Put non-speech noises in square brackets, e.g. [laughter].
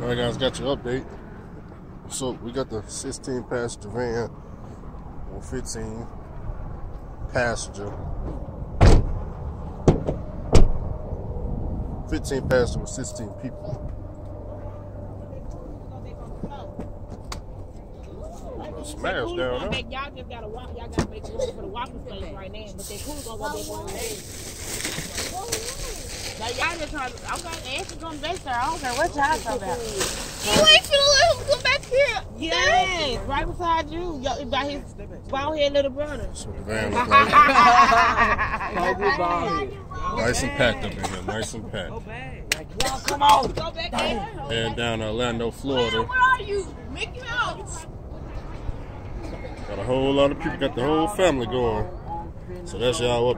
All right, guys, got your update. So we got the 16 passenger van or 15 passenger. 15 passenger with 16 people. Smash down there. Y'all just gotta walk. Y'all gotta make room for the walking place right now. But they cool gonna go back one day. Now y'all just trying. Okay, Ashley come back there. I don't care what y'all talking about. You ain't finna let him come back here. Yes, right beside you. Yo, by his bald head little brother. That's what the van look [laughs] like. Nice and packed up in here. Nice and packed. Y'all come on. Go back there. And down to Orlando, Florida. Where are you? Mickey Mouse. Got a whole lot of people. Got the whole family going. So that's y'all up.